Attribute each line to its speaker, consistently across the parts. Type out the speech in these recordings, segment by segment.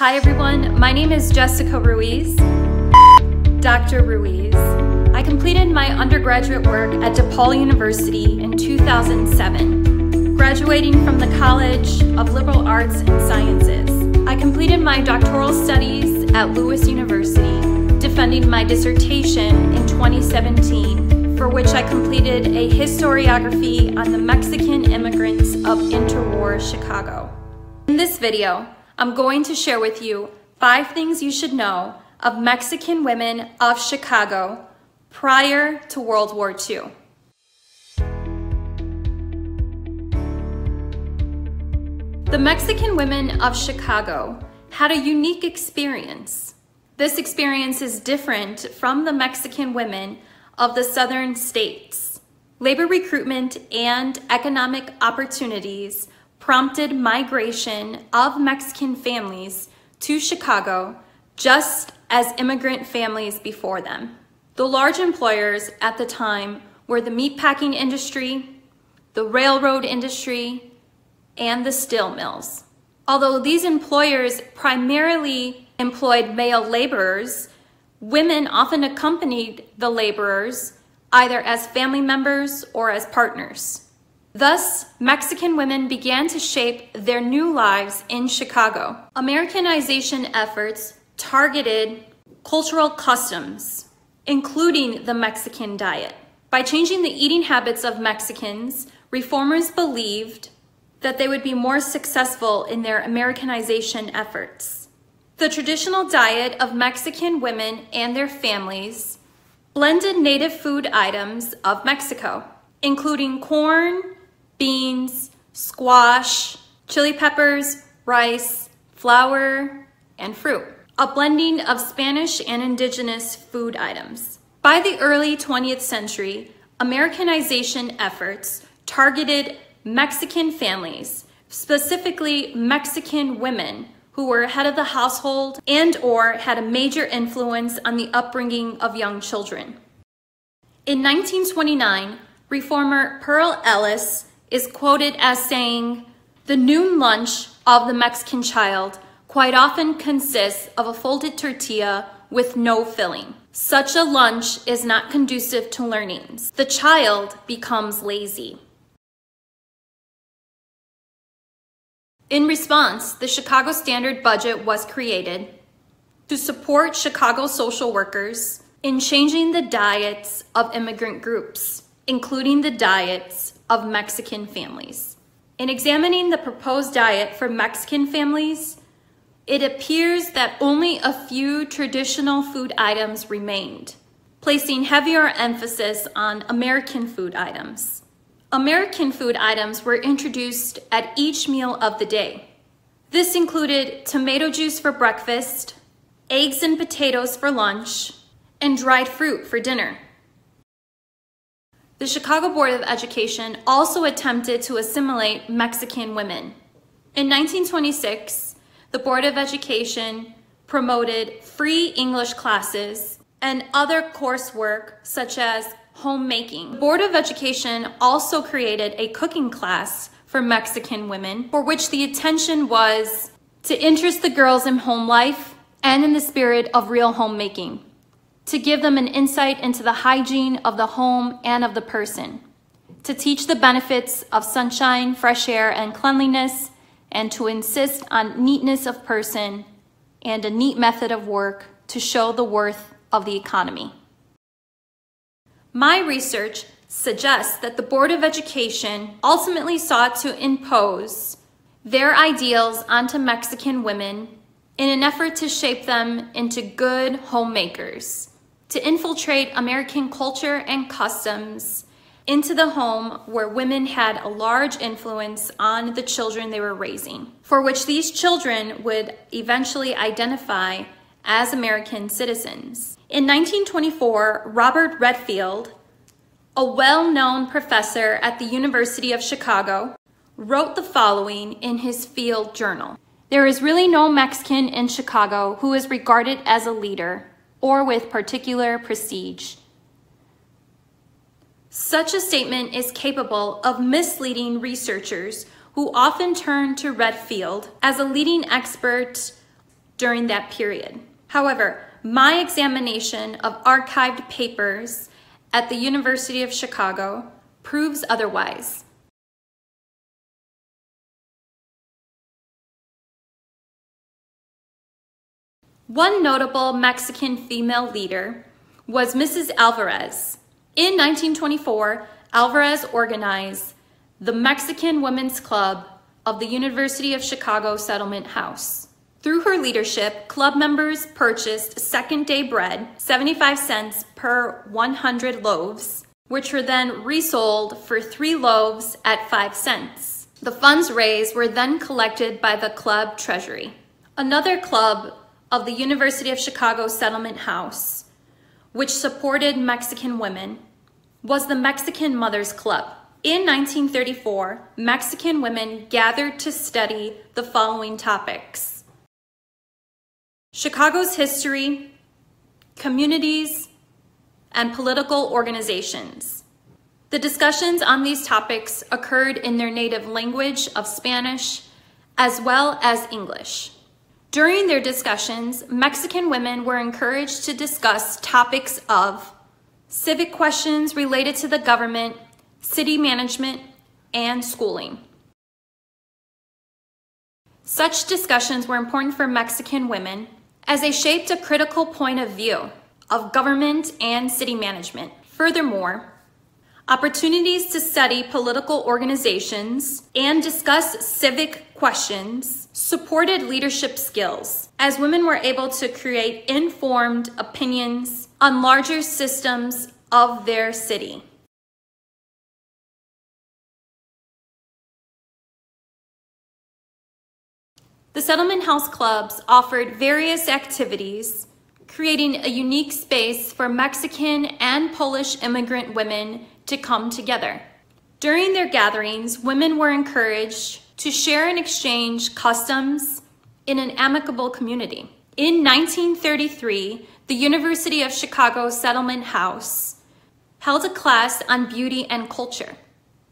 Speaker 1: Hi everyone, my name is Jessica Ruiz, Dr. Ruiz. I completed my undergraduate work at DePaul University in 2007, graduating from the College of Liberal Arts and Sciences. I completed my doctoral studies at Lewis University, defending my dissertation in 2017, for which I completed a historiography on the Mexican immigrants of interwar Chicago. In this video, I'm going to share with you five things you should know of Mexican women of Chicago prior to World War II. The Mexican women of Chicago had a unique experience. This experience is different from the Mexican women of the southern states. Labor recruitment and economic opportunities prompted migration of Mexican families to Chicago just as immigrant families before them. The large employers at the time were the meatpacking industry, the railroad industry, and the steel mills. Although these employers primarily employed male laborers, women often accompanied the laborers either as family members or as partners. Thus, Mexican women began to shape their new lives in Chicago. Americanization efforts targeted cultural customs, including the Mexican diet. By changing the eating habits of Mexicans, reformers believed that they would be more successful in their Americanization efforts. The traditional diet of Mexican women and their families blended native food items of Mexico, including corn, beans, squash, chili peppers, rice, flour, and fruit, a blending of Spanish and indigenous food items. By the early 20th century, Americanization efforts targeted Mexican families, specifically Mexican women who were head of the household and or had a major influence on the upbringing of young children. In 1929, reformer Pearl Ellis is quoted as saying, the noon lunch of the Mexican child quite often consists of a folded tortilla with no filling. Such a lunch is not conducive to learnings. The child becomes lazy. In response, the Chicago Standard Budget was created to support Chicago social workers in changing the diets of immigrant groups, including the diets of Mexican families. In examining the proposed diet for Mexican families, it appears that only a few traditional food items remained, placing heavier emphasis on American food items. American food items were introduced at each meal of the day. This included tomato juice for breakfast, eggs and potatoes for lunch, and dried fruit for dinner. The Chicago Board of Education also attempted to assimilate Mexican women. In 1926, the Board of Education promoted free English classes and other coursework such as homemaking. The Board of Education also created a cooking class for Mexican women for which the attention was to interest the girls in home life and in the spirit of real homemaking to give them an insight into the hygiene of the home and of the person, to teach the benefits of sunshine, fresh air, and cleanliness, and to insist on neatness of person and a neat method of work to show the worth of the economy. My research suggests that the Board of Education ultimately sought to impose their ideals onto Mexican women in an effort to shape them into good homemakers to infiltrate American culture and customs into the home where women had a large influence on the children they were raising, for which these children would eventually identify as American citizens. In 1924, Robert Redfield, a well-known professor at the University of Chicago, wrote the following in his field journal. There is really no Mexican in Chicago who is regarded as a leader or with particular prestige. Such a statement is capable of misleading researchers who often turn to Redfield as a leading expert during that period. However, my examination of archived papers at the University of Chicago proves otherwise. One notable Mexican female leader was Mrs. Alvarez. In 1924, Alvarez organized the Mexican Women's Club of the University of Chicago Settlement House. Through her leadership, club members purchased second day bread, 75 cents per 100 loaves, which were then resold for three loaves at 5 cents. The funds raised were then collected by the club treasury. Another club of the University of Chicago Settlement House, which supported Mexican women, was the Mexican Mothers Club. In 1934, Mexican women gathered to study the following topics. Chicago's history, communities, and political organizations. The discussions on these topics occurred in their native language of Spanish as well as English. During their discussions, Mexican women were encouraged to discuss topics of civic questions related to the government, city management, and schooling. Such discussions were important for Mexican women as they shaped a critical point of view of government and city management. Furthermore, opportunities to study political organizations and discuss civic questions supported leadership skills as women were able to create informed opinions on larger systems of their city. The Settlement House clubs offered various activities, creating a unique space for Mexican and Polish immigrant women to come together. During their gatherings, women were encouraged to share and exchange customs in an amicable community. In 1933, the University of Chicago Settlement House held a class on beauty and culture,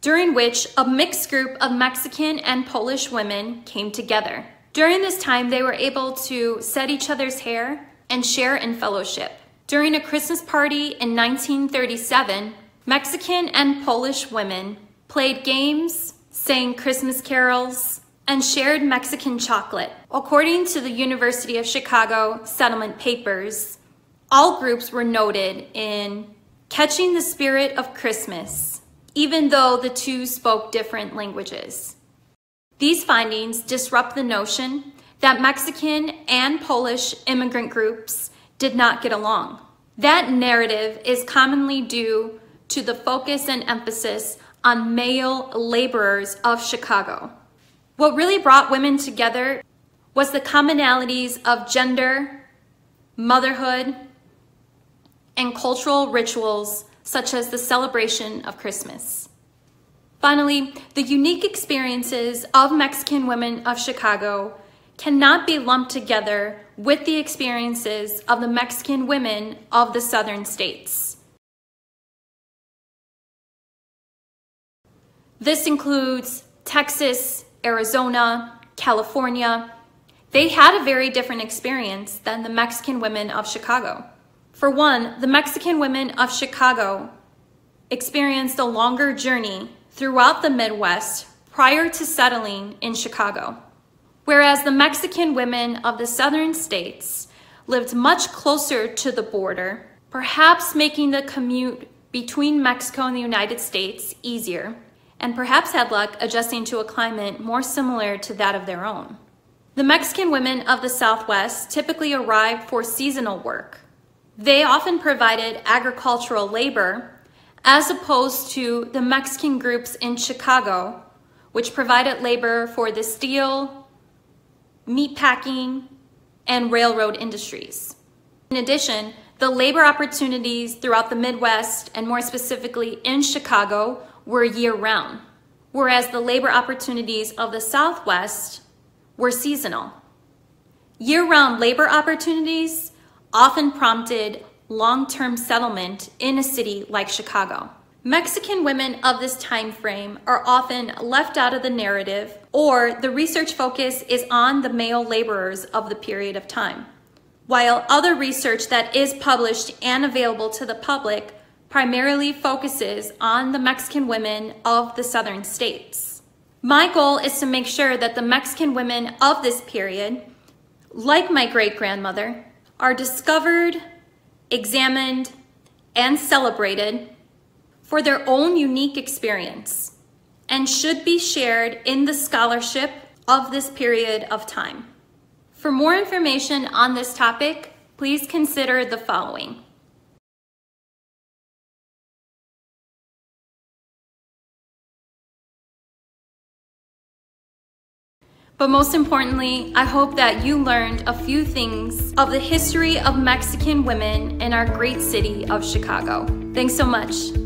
Speaker 1: during which a mixed group of Mexican and Polish women came together. During this time, they were able to set each other's hair and share in fellowship. During a Christmas party in 1937, Mexican and Polish women played games, sang Christmas carols, and shared Mexican chocolate. According to the University of Chicago settlement papers, all groups were noted in catching the spirit of Christmas, even though the two spoke different languages. These findings disrupt the notion that Mexican and Polish immigrant groups did not get along. That narrative is commonly due to the focus and emphasis on male laborers of Chicago. What really brought women together was the commonalities of gender, motherhood, and cultural rituals such as the celebration of Christmas. Finally, the unique experiences of Mexican women of Chicago cannot be lumped together with the experiences of the Mexican women of the southern states. This includes Texas, Arizona, California. They had a very different experience than the Mexican women of Chicago. For one, the Mexican women of Chicago experienced a longer journey throughout the Midwest prior to settling in Chicago, whereas the Mexican women of the southern states lived much closer to the border, perhaps making the commute between Mexico and the United States easier, and perhaps had luck adjusting to a climate more similar to that of their own. The Mexican women of the Southwest typically arrived for seasonal work. They often provided agricultural labor as opposed to the Mexican groups in Chicago, which provided labor for the steel, meatpacking, and railroad industries. In addition, the labor opportunities throughout the Midwest, and more specifically in Chicago, were year-round, whereas the labor opportunities of the Southwest were seasonal. Year-round labor opportunities often prompted long-term settlement in a city like Chicago. Mexican women of this time frame are often left out of the narrative, or the research focus is on the male laborers of the period of time, while other research that is published and available to the public primarily focuses on the Mexican women of the southern states. My goal is to make sure that the Mexican women of this period, like my great grandmother, are discovered, examined, and celebrated for their own unique experience and should be shared in the scholarship of this period of time. For more information on this topic, please consider the following. But most importantly, I hope that you learned a few things of the history of Mexican women in our great city of Chicago. Thanks so much.